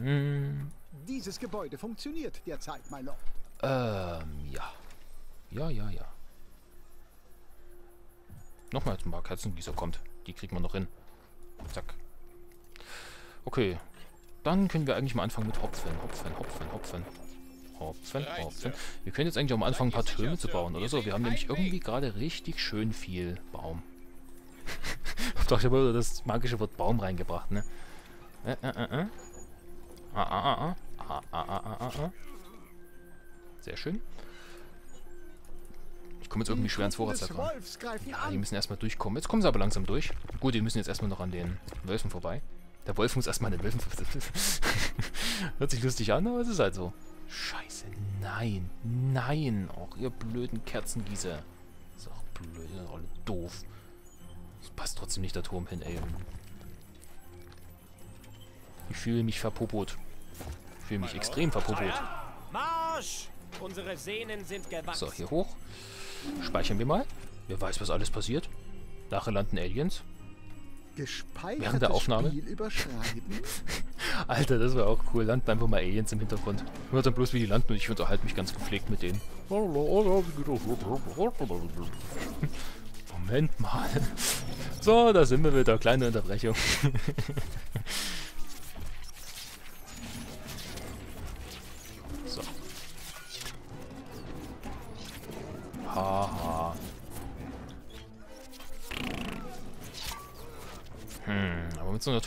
Hm, Dieses Gebäude funktioniert derzeit, mein Lord. ähm, ja. Ja, ja, ja. Nochmal ein paar Kerzengießer kommt. Die kriegen wir noch hin. Zack. Okay. Dann können wir eigentlich mal anfangen mit Hopfen, Hopfen, Hopfen, Hopfen. Hopfen, Hopfen. Wir können jetzt eigentlich auch mal anfangen, ein paar Türme zu bauen oder so. Wir haben nämlich irgendwie gerade richtig schön viel Baum. Hab doch schon mal das magische Wort Baum reingebracht, ne? Äh, äh, äh, äh. Ah, ah, ah, ah. Ah, ah, ah, ah, ah, ah. Sehr schön. Ich komme jetzt irgendwie schwer ans. Wolfs greifen Ja, die müssen erstmal durchkommen. Jetzt kommen sie aber langsam durch. Gut, die müssen jetzt erstmal noch an den Wölfen vorbei. Der Wolf muss erstmal an den Wölfen Hört sich lustig an, aber es ist halt so. Scheiße, nein, nein. Auch ihr blöden Kerzengießer. ist auch blöd, alle doof. Es passt trotzdem nicht der Turm hin, ey. Ich fühle mich verpopot. Ich fühle mich extrem verpopot. Marsch! Unsere Sehnen sind gewachsen. So, hier hoch. Speichern wir mal. Wer weiß, was alles passiert. Nachher landen Aliens. Während der Aufnahme? Alter, das wäre auch cool. Landen einfach mal Aliens im Hintergrund. Hört dann bloß, wie die landen und ich unterhalte mich ganz gepflegt mit denen. Moment mal. So, da sind wir wieder. Kleine Unterbrechung.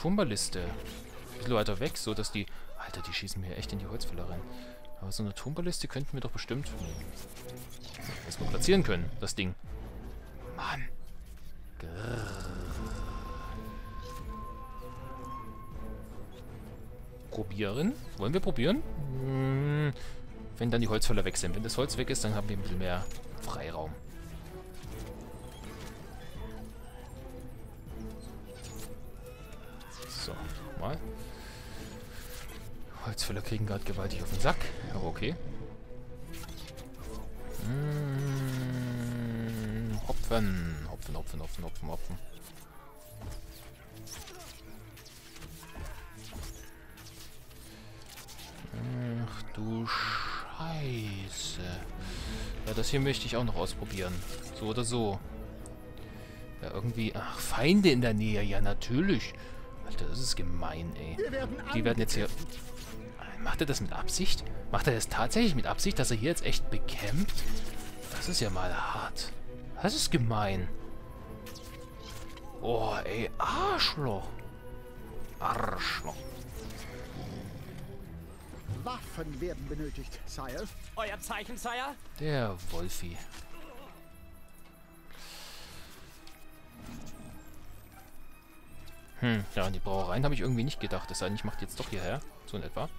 Turmballiste. Ein bisschen weiter weg, so dass die... Alter, die schießen mir echt in die Holzfäller rein. Aber so eine Turmballiste könnten wir doch bestimmt... Erstmal platzieren können, das Ding. Mann. Grrr. Probieren? Wollen wir probieren? Hm, wenn dann die Holzfäller weg sind. Wenn das Holz weg ist, dann haben wir ein bisschen mehr Freiraum. Holzfäller kriegen gerade gewaltig auf den Sack. Aber okay. Mm, Hopfen. Hopfen, Hopfen, Hopfen, Hopfen, Hopfen. Ach du Scheiße. Ja, das hier möchte ich auch noch ausprobieren. So oder so. Ja, irgendwie... Ach, Feinde in der Nähe. Ja, natürlich. Alter, das ist gemein, ey. Werden Die werden jetzt hier... Macht er das mit Absicht? Macht er das tatsächlich mit Absicht, dass er hier jetzt echt bekämpft? Das ist ja mal hart. Das ist gemein. Oh, ey, Arschloch. Arschloch. Waffen werden benötigt, Sire. Euer Zeichen, Sire? Der Wolfi. Hm, ja, an die Brauereien habe ich irgendwie nicht gedacht. Sei denn, ich mache die jetzt doch hierher. So in etwa.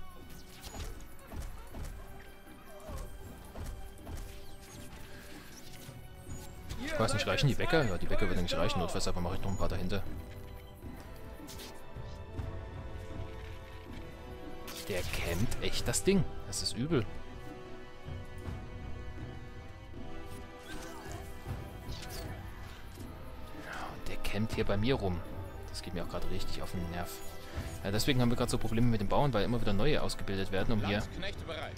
Ich weiß nicht, reichen die Bäcker? Ja, die Bäcker würden nicht reichen. Notfalls aber mache ich noch ein paar dahinter. Der kennt echt das Ding. Das ist übel. Und der campt hier bei mir rum. Das geht mir auch gerade richtig auf den Nerv. Ja, deswegen haben wir gerade so Probleme mit den Bauern, weil immer wieder neue ausgebildet werden, um hier... Bereit.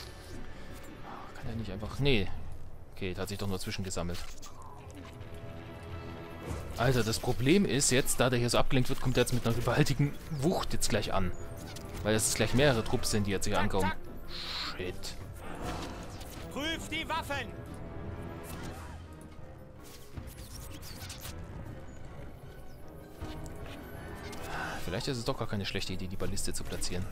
Kann er nicht einfach... Nee. Okay, da hat sich doch nur zwischengesammelt. Alter, das Problem ist jetzt, da der hier so abgelenkt wird, kommt er jetzt mit einer gewaltigen Wucht jetzt gleich an. Weil es gleich mehrere Trupps sind, die jetzt hier ankommen. Shit. Prüft die Waffen! Vielleicht ist es doch gar keine schlechte Idee, die Balliste zu platzieren.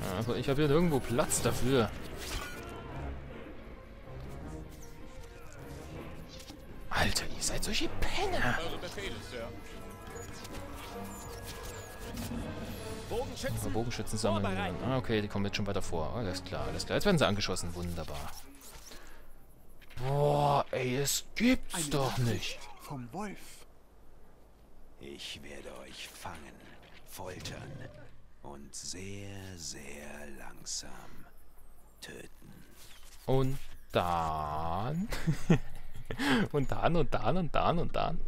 Ja, aber ich habe hier nirgendwo Platz dafür. Solche Penner. Bogenschützen! Bogenschützen sammeln. Ah, okay, die kommen jetzt schon weiter vor. Alles klar, alles klar. Jetzt werden sie angeschossen. Wunderbar. Boah, ey, es gibt's Eine doch nicht. Vom Wolf. Ich werde euch fangen, foltern und sehr, sehr langsam töten. Und dann... und dann und dann und dann und dann.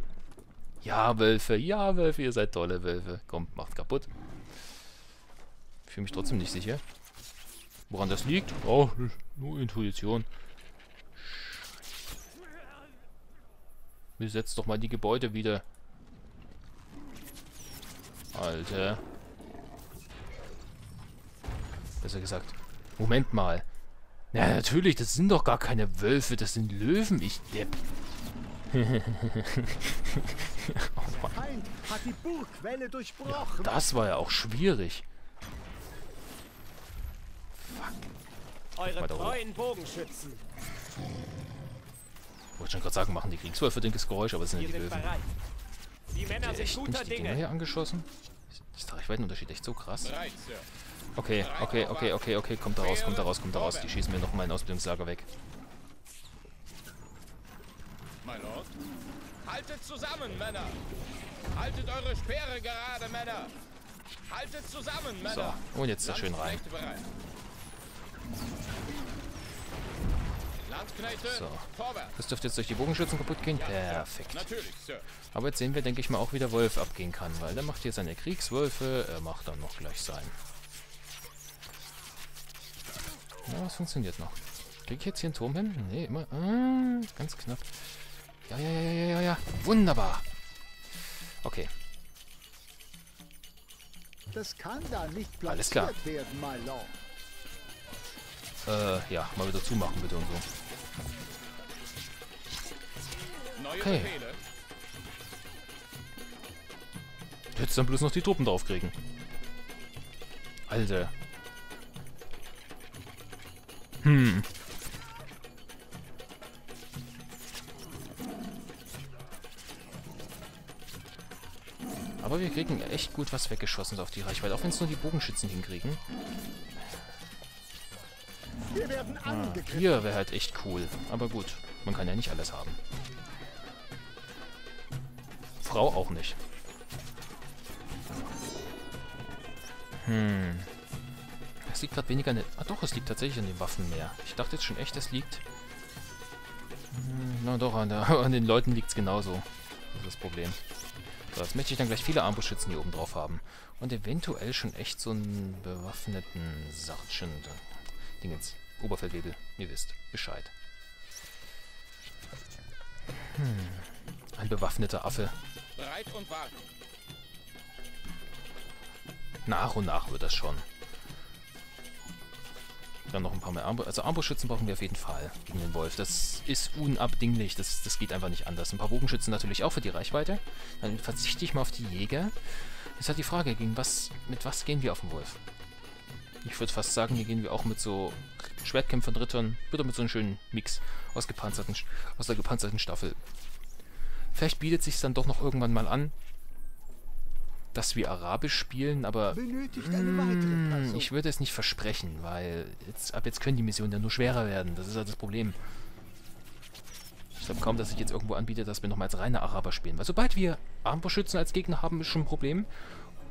Ja, Wölfe, ja, Wölfe, ihr seid tolle Wölfe. Kommt, macht kaputt. Ich fühle mich trotzdem nicht sicher. Woran das liegt? Oh, nur Intuition. Besetzt doch mal die Gebäude wieder. Alter. Besser gesagt. Moment mal. Ja, natürlich, das sind doch gar keine Wölfe, das sind Löwen, ich Depp. oh Mann. Durchbrochen. Das war ja auch schwierig. Eure Weiter hoch. treuen Bogenschützen. Wollte schon gerade sagen, machen die Kriegswölfe denkes Geräusch, aber es sind ja die Löwen. bereit. Die Männer sind echt guter nicht die Dinger Dinge. hier angeschossen? Ist der Reichweitenunterschied echt so krass? Bereit, Sir. Okay, okay, okay, okay, okay, kommt da raus, kommt da raus, kommt da raus. Die schießen mir noch mein Ausbildungslager weg. My Lord. Haltet zusammen, Männer. Haltet eure Speere gerade, Männer. Haltet zusammen, So, Männer. und jetzt da schön rein. So. Das dürfte jetzt durch die Bogenschützen kaputt gehen. Perfekt. Aber jetzt sehen wir, denke ich mal, auch wie der Wolf abgehen kann, weil der macht hier seine Kriegswölfe, er macht dann noch gleich sein. Ja, es funktioniert noch. Krieg ich jetzt hier einen Turm hin? Nee, immer. Ah, ganz knapp. Ja, ja, ja, ja, ja, ja. Wunderbar. Okay, Das kann da nicht platziert Alles klar. werden, my lord. äh, ja, mal wieder zumachen bitte und so. Neue Okay. Befehle. Jetzt dann bloß noch die Truppen draufkriegen. Alter. Hm. Aber wir kriegen echt gut was weggeschossen so auf die Reichweite. Auch wenn es nur die Bogenschützen hinkriegen. Wir werden angegriffen. Hier wäre halt echt cool. Aber gut, man kann ja nicht alles haben. Frau auch nicht. Hm. Es liegt gerade weniger an den... Ah doch, es liegt tatsächlich an den Waffen mehr. Ich dachte jetzt schon echt, es liegt... Hm, na doch, an, der, an den Leuten liegt es genauso. Das ist das Problem. So, jetzt möchte ich dann gleich viele Armbrustschützen hier oben drauf haben. Und eventuell schon echt so einen bewaffneten Sergeant. Dingens. Oberfeldwebel. Ihr wisst. Bescheid. Hm. Ein bewaffneter Affe. Bereit und warten. Nach und nach wird das schon. Dann noch ein paar mehr Armbrust. Also Armbrustschützen brauchen wir auf jeden Fall gegen den Wolf. Das ist unabdinglich. Das, das geht einfach nicht anders. Ein paar Bogenschützen natürlich auch für die Reichweite. Dann verzichte ich mal auf die Jäger. Jetzt halt die Frage, gegen was, mit was gehen wir auf den Wolf? Ich würde fast sagen, hier gehen wir auch mit so Schwertkämpfern, Rittern, oder mit so einem schönen Mix aus, gepanzerten, aus der gepanzerten Staffel. Vielleicht bietet sich dann doch noch irgendwann mal an, dass wir Arabisch spielen, aber Benötigt eine weitere Mm. Ich würde es nicht versprechen, weil jetzt, ab jetzt können die Missionen ja nur schwerer werden. Das ist halt das Problem. Ich glaube kaum, dass sich jetzt irgendwo anbietet, dass wir nochmal als reine Araber spielen. Weil sobald wir Armbrustschützen als Gegner haben, ist schon ein Problem.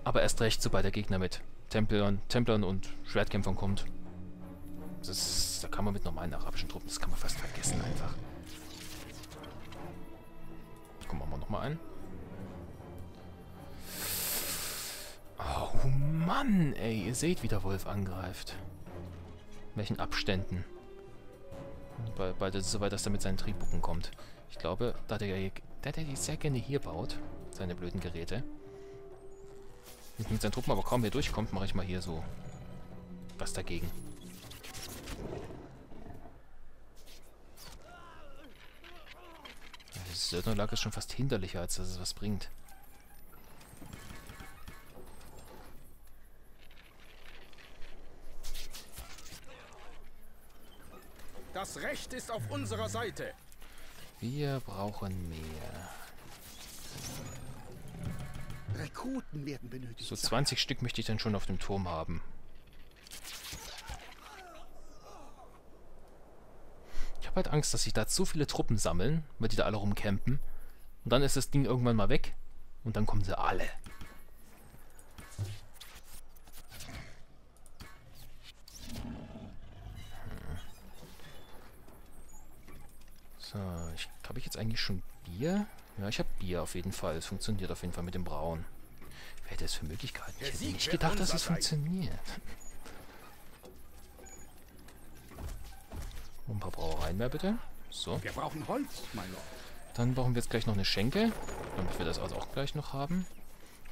Aber erst recht, sobald der Gegner mit Templern, Templern und Schwertkämpfern kommt. Das ist, da kann man mit normalen arabischen Truppen, das kann man fast vergessen einfach. Kommen wir mal nochmal ein. Oh Mann, ey, ihr seht, wie der Wolf angreift. In welchen Abständen. Bei, bei das ist soweit, dass er mit seinen Triebbucken kommt. Ich glaube, da der, da der die sehr gerne hier baut, seine blöden Geräte, mit seinen Truppen aber kaum hier durchkommt, mache ich mal hier so was dagegen. Das Söldnerlager ist schon fast hinderlicher, als dass es was bringt. Das Recht ist auf unserer Seite. Wir brauchen mehr. Rekruten werden benötigt. So Sire. 20 Stück möchte ich dann schon auf dem Turm haben. Ich habe halt Angst, dass sich da zu viele Truppen sammeln, weil die da alle rumcampen. Und dann ist das Ding irgendwann mal weg. Und dann kommen sie alle. So, ich, habe ich jetzt eigentlich schon Bier? Ja, ich habe Bier auf jeden Fall. Es funktioniert auf jeden Fall mit dem Brauen. hätte es für Möglichkeiten? Ich hätte nicht gedacht, dass es funktioniert. Ein paar Brauereien mehr bitte. So. Wir brauchen Holz, mein Lord. Dann brauchen wir jetzt gleich noch eine Schenke, damit wir das also auch gleich noch haben.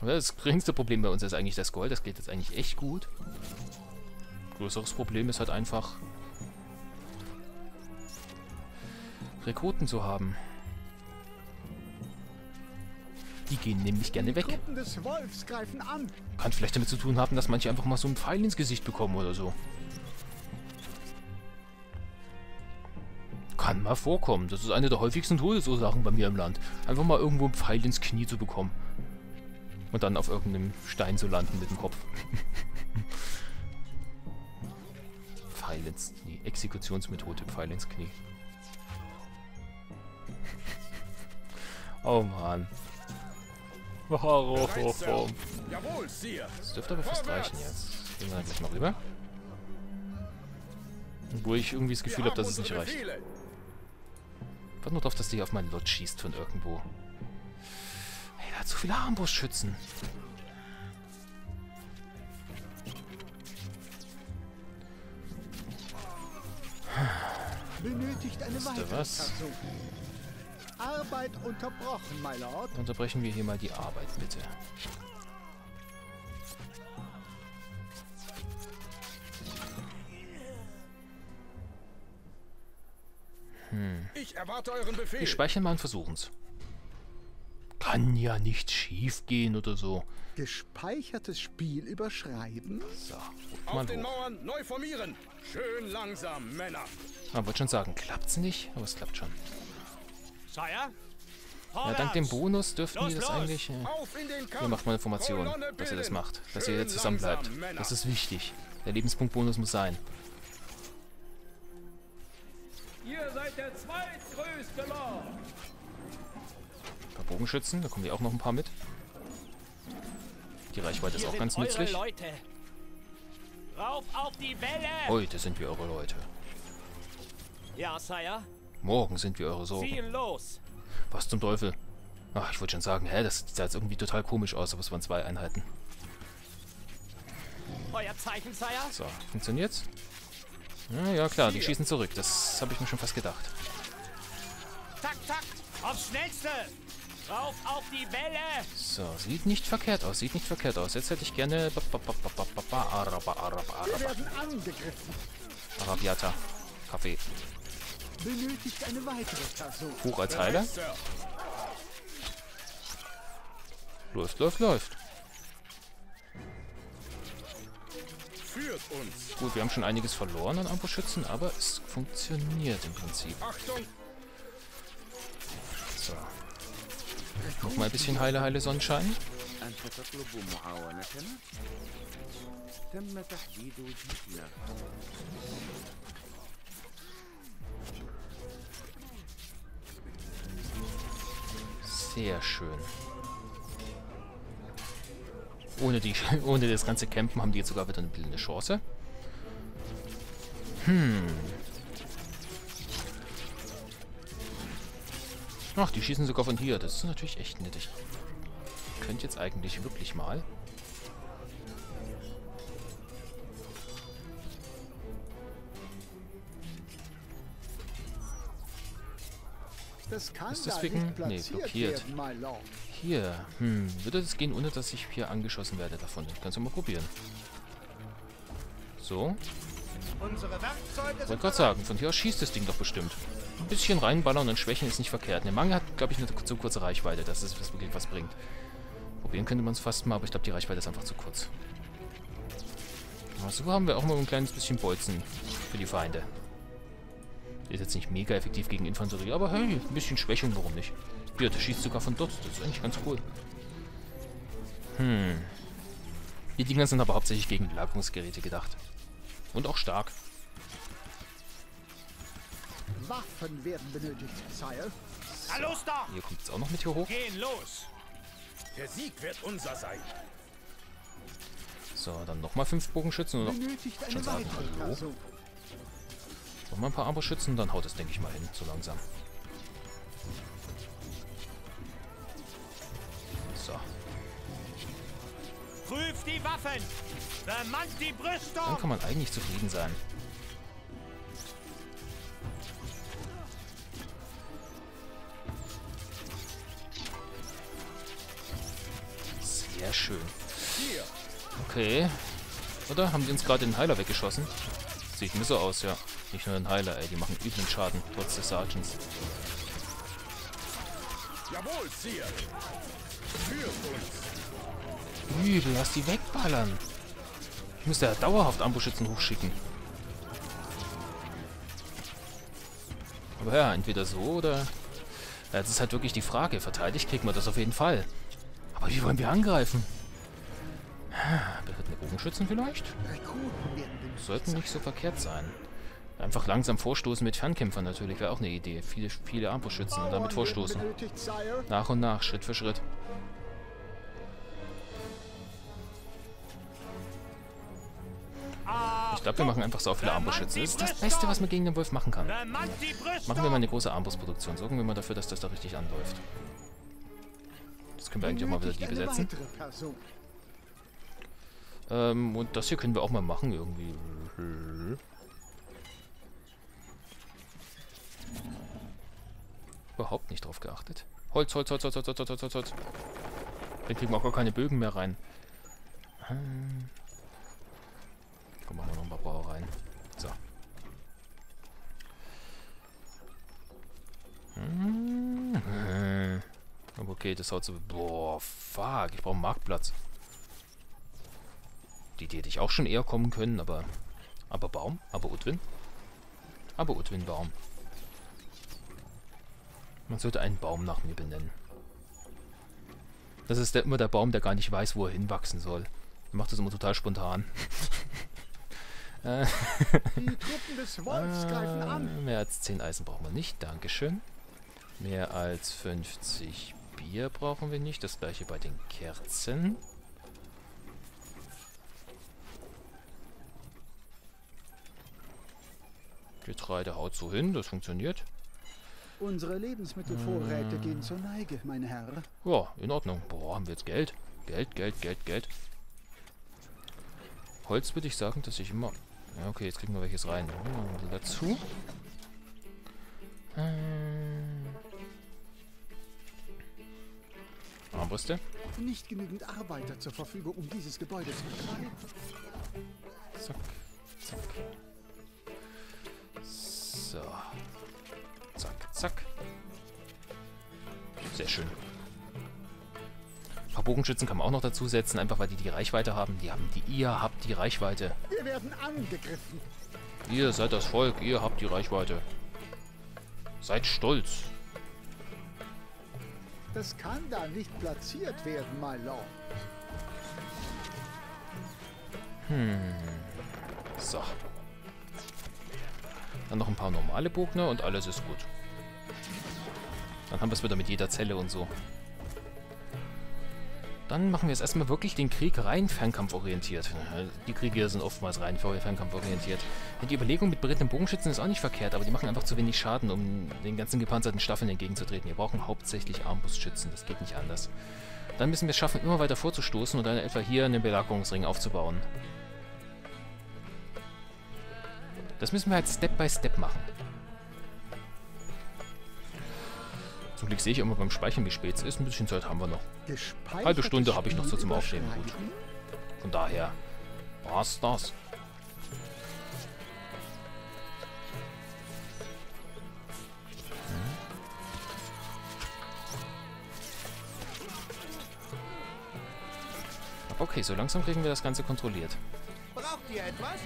Aber das geringste Problem bei uns ist eigentlich das Gold. Das geht jetzt eigentlich echt gut. Größeres Problem ist halt einfach, Rekruten zu haben. Die gehen nämlich gerne weg. Truppen des Wolfs greifen an. Kann vielleicht damit zu tun haben, dass manche einfach mal so einen Pfeil ins Gesicht bekommen oder so. Kann mal vorkommen. Das ist eine der häufigsten Todesursachen bei mir im Land. Einfach mal irgendwo einen Pfeil ins Knie zu bekommen. Und dann auf irgendeinem Stein zu landen mit dem Kopf. Pfeil ins Knie. Exekutionsmethode, Pfeil ins Knie. Oh Mann. Warum? Bereit, Sir. Jawohl, Sire. Das dürfte aber fast reichen jetzt. Gehen wir gleich mal rüber. Obwohl ich irgendwie das Gefühl habe, dass es nicht reicht. Warte nur drauf, dass hier auf meinen Lot schießt von irgendwo. Hey, er hat so viele Armbrustschützen. Benötigt eine weitere was? Arbeit unterbrochen, my Lord. Unterbrechen wir hier mal die Arbeit, bitte. Ich erwarte euren Befehl. Wir speichern mal und versuchen's. Kann ja nicht schief gehen oder so. Gespeichertes Spiel überschreiben. So, Auf mal den hoch. Mauern neu formieren. Schön langsam, Männer. Man wollte schon sagen, klappt's nicht, aber es klappt schon. Sire? Ja, dank dem Bonus dürften Los, die das los! eigentlich... Äh. Hier macht man eine Formation, Kolonne dass ihr das macht. Dass ihr jetzt zusammen bleibt. Das ist wichtig. Der Lebenspunktbonus muss sein. Ihr seid der zweitgrößte Lord. Ein paar Bogenschützen, da kommen die auch noch ein paar mit. Die Reichweite ist Hier auch sind ganz nützlich. Leute. Rauf auf die Welle! Heute sind wir eure Leute. Ja, Sire. Morgen sind wir eure Sorgen. Was zum Teufel? Ach, ich wollte schon sagen, hä, das sah jetzt irgendwie total komisch aus, aber es waren zwei Einheiten. Euer Zeichen, Sire. So, funktioniert's? Ja, ja klar, die schießen zurück. Das habe ich mir schon fast gedacht. Takt, takt. Aufs Schnellste. Rauf auf die Welle. So, sieht nicht verkehrt aus, sieht nicht verkehrt aus. Jetzt hätte ich gerne... Arabiata. Kaffee. Benötigt eine weitere Person. Buch als Heiler. Läuft, läuft, läuft. Führt uns. Gut, wir haben schon einiges verloren an Armbrustschützen, aber es funktioniert im Prinzip. Achtung. So. Noch mal ein bisschen heile, heile Sonnenschein. Sehr schön. Ohne, die, ohne das ganze Campen haben die jetzt sogar wieder eine, eine Chance. Hm. Ach, die schießen sogar von hier. Das ist natürlich echt nett. Ich könnte jetzt eigentlich wirklich mal... Das kann Ist da deswegen- nicht nee, blockiert. Hier. Hm. Würde das gehen, ohne dass ich hier angeschossen werde davon? Kannst du mal probieren. So. Wollte gerade sagen, von hier aus schießt das Ding doch bestimmt. Ein bisschen reinballern und schwächen ist nicht verkehrt. Eine Mange hat, glaube ich, eine zu kurze Reichweite, dass es was wirklich was bringt. Probieren könnte man es fast mal, aber ich glaube, die Reichweite ist einfach zu kurz. Aber so haben wir auch mal ein kleines bisschen Bolzen für die Feinde. Ist jetzt nicht mega effektiv gegen Infanterie, aber hey, ein bisschen Schwächung, warum nicht? Hier, der schießt sogar von dort. Das ist eigentlich ganz cool. Hm. Die Dinger sind aber hauptsächlich gegen Belagerungsgeräte gedacht. Und auch stark. Waffen werden benötigt, Sire. Na los da. Hier kommt es auch noch mit hier hoch. Gehen los. Der Sieg wird unser sein. So, dann nochmal fünf Bogenschützen und noch, Benötigt eine schon sagen, weitere hallo? Person. noch mal ein paar Armbrustschützen, dann haut es, denke ich mal, hin, so langsam. So. Prüft die Waffen! Bemannt die Dann Brüstung! kann man eigentlich zufrieden sein. Sehr schön. Okay. Oder? Haben die uns gerade den Heiler weggeschossen? Sieht mir so aus, ja. Nicht nur den Heiler, ey. Die machen üblen Schaden, trotz des Sergeants. Jawohl. Führt uns. Übel, lass die wegballern. Ich müsste ja dauerhaft Ambuschützen hochschicken. Aber ja, entweder so oder... Ja, das ist halt wirklich die Frage. Verteidigt kriegen wir das auf jeden Fall. Aber wie wollen wir angreifen? Berittene Bogenschützen vielleicht? Sollten nicht so verkehrt sein. Einfach langsam vorstoßen mit Fernkämpfern natürlich, wäre auch eine Idee. Viele, viele Armbrustschützen und damit vorstoßen. Nach und nach, Schritt für Schritt. Ich glaube, wir machen einfach so viele Armbrustschützen. Das ist das Beste, was man gegen den Wolf machen kann. Machen wir mal eine große Armbrustproduktion. Sorgen wir mal dafür, dass das da richtig anläuft. Das können wir eigentlich auch mal wieder die besetzen. Ähm, und das hier können wir auch mal machen irgendwie. Überhaupt nicht drauf geachtet. Holz, Holz, Holz, Holz, Holz, Holz, Holz, Holz, Holz. Dann kriegen wir auch gar keine Bögen mehr rein. Hm. Komm, machen wir noch ein paar Bauer rein. So. Hm. Aber okay, das haut so... Boah, fuck, ich brauche einen Marktplatz. Die Idee hätte ich auch schon eher kommen können, aber... Aber Baum? Aber Utwin? Aber Utwin Baum. Man sollte einen Baum nach mir benennen. Das ist der, immer der Baum, der gar nicht weiß, wo er hinwachsen soll. Er macht das immer total spontan. äh, Die Truppen des Wolfs greifen an. äh, mehr als 10 Eisen brauchen wir nicht. Dankeschön. Mehr als 50 Bier brauchen wir nicht. Das gleiche bei den Kerzen. Getreide haut so hin, das funktioniert. Unsere Lebensmittelvorräte gehen zur Neige, meine Herren. Ja, in Ordnung. Boah, haben wir jetzt Geld? Geld, Geld, Geld, Geld. Holz würde ich sagen, dass ich immer... Ja, okay, jetzt kriegen wir welches rein. Oh, dazu. Ähm. Armbrüste. Nicht genügend Arbeiter zur Verfügung, um dieses Gebäude zu betreiben. Zack, zack. So. Zack. Sehr schön. Ein paar Bogenschützen kann man auch noch dazu setzen, einfach weil die die Reichweite haben. Die haben die, ihr habt die Reichweite. Wir werden angegriffen. Ihr seid das Volk, ihr habt die Reichweite. Seid stolz. Das kann da nicht platziert werden, my lord. So. Dann noch ein paar normale Bogner und alles ist gut. Dann haben wir es wieder mit jeder Zelle und so. Dann machen wir jetzt erstmal wirklich den Krieg rein fernkampforientiert. Die Kriege sind oftmals rein fernkampforientiert. Die Überlegung mit berittenen Bogenschützen ist auch nicht verkehrt, aber die machen einfach zu wenig Schaden, um den ganzen gepanzerten Staffeln entgegenzutreten. Wir brauchen hauptsächlich Armbrustschützen, das geht nicht anders. Dann müssen wir es schaffen, immer weiter vorzustoßen und dann etwa hier einen Belagerungsring aufzubauen. Das müssen wir halt Step by Step machen. Zum Glück sehe ich immer beim Speichern, wie spät es ist. Ein bisschen Zeit haben wir noch. Halbe Stunde habe ich noch so zum Aufnehmen. Gut. Von daher war's das. Aber Okay, so langsam kriegen wir das Ganze kontrolliert. Braucht ihr etwas?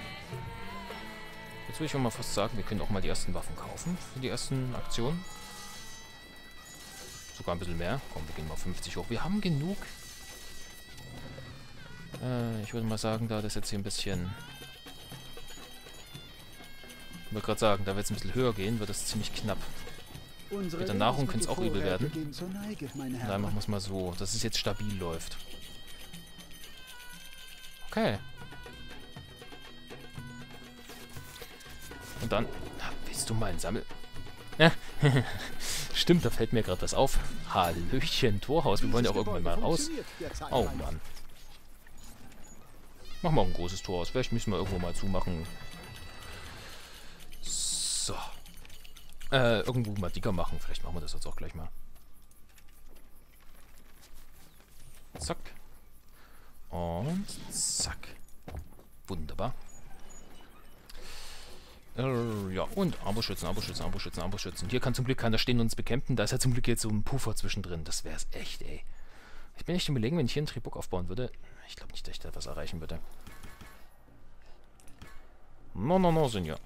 Jetzt würde ich mal fast sagen, wir können auch mal die ersten Waffen kaufen für die ersten Aktionen. Sogar ein bisschen mehr. Komm, wir gehen mal 50 hoch. Wir haben genug. Äh, ich würde mal sagen, da das jetzt hier ein bisschen... Ich wollte gerade sagen, da wird es ein bisschen höher gehen, wird es ziemlich knapp. Unsere Mit der Nahrung könnte es auch übel werden. Neige, Herren. machen wir es mal so, dass es jetzt stabil läuft. Okay. Und dann... Na, willst du mal ein Sammel... Stimmt, da fällt mir gerade was auf. Hallöchen, Torhaus. Wir wollen ja auch irgendwann mal raus. Oh. Mann. Machen wir auch ein großes Tor aus. Vielleicht müssen wir irgendwo mal zumachen. So. Äh, irgendwo mal dicker machen. Vielleicht machen wir das jetzt auch gleich mal. Zack. Und zack. Wunderbar. Äh, ja, und Armbrustschützen, Armbrustschützen, Armbrustschützen, Armbrustschützen. Hier kann zum Glück keiner stehen und uns bekämpfen. Da ist ja zum Glück jetzt so ein Puffer zwischendrin. Das wäre es echt, ey. Ich bin echt überlegen, wenn ich hier einen Tribuk aufbauen würde. Ich glaube nicht, dass ich da was erreichen würde. No, no, no, Senior.